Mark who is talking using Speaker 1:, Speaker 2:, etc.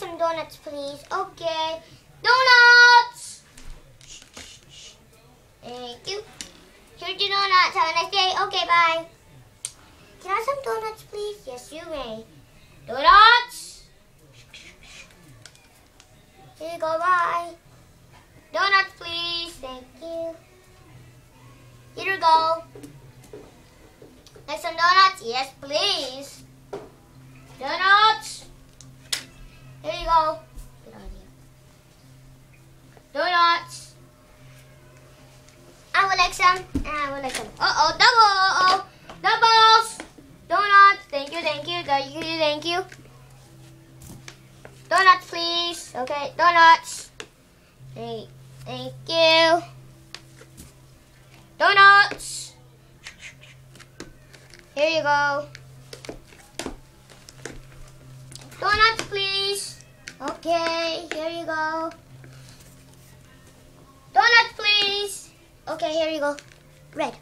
Speaker 1: some donuts, please? Okay. Donuts! Thank you. Here's your donuts. Have a nice day. Okay, bye. Can I have some donuts, please? Yes, you may. Donuts! Here you go, bye. Donuts, please. Thank you. Here you go. Like some donuts? Yes, please. Donuts. Here you go. Get. Donuts. I would like some. I would like some. Uh oh, double. Uh oh, doubles. Donuts. Thank you, thank you, thank you, thank you. Donuts, please. Okay, donuts. Hey, thank you. Donuts. Here you go. Okay, here you go. Red.